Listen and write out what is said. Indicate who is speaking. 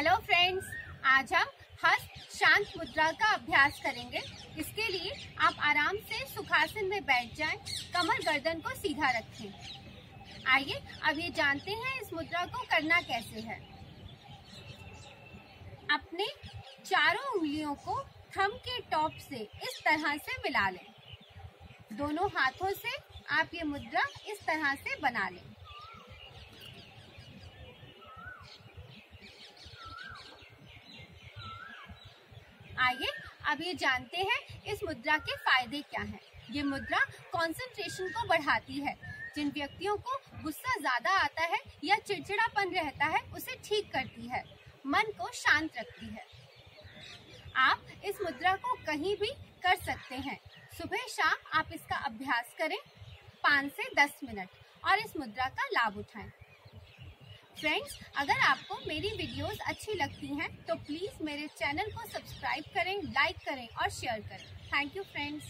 Speaker 1: Hello friends आज हम हस्त शांत मुद्रा का अभ्यास करेंगे। इसके लिए आप आराम से सुखासन में बैठ जाएँ, कमर गर्दन को सीधा रखें। आइए अब ये जानते हैं इस मुद्रा को करना कैसे है। अपने चारों उंगलियों को थम के टॉप से इस तरह से मिला लें। दोनों हाथों से आप ये मुद्रा इस तरह से बना लें। आइए, अब ये जानते हैं इस मुद्रा के फ़ायदे क्या हैं। ये मुद्रा कंसंट्रेशन को बढ़ाती है जिन व्यक्तियों को गुस्सा ज़्यादा आता है या चिड़चिड़ापन रहता है, उसे ठीक करती है मन को शांत रखती है आप इस मुद्रा को कहीं भी कर सकते हैं सुबह शाम आप इसका अभ्यास करें पाँच से दस मिनट और इस मुद्रा का लाभ उठाएँ। फ्रेंड्स अगर आपको मेरी वीडियोस अच्छी लगती हैं तो प्लीज़ मेरे चैनल को सब्सक्राइब करें लाइक करें और शेयर करें. Thank you friends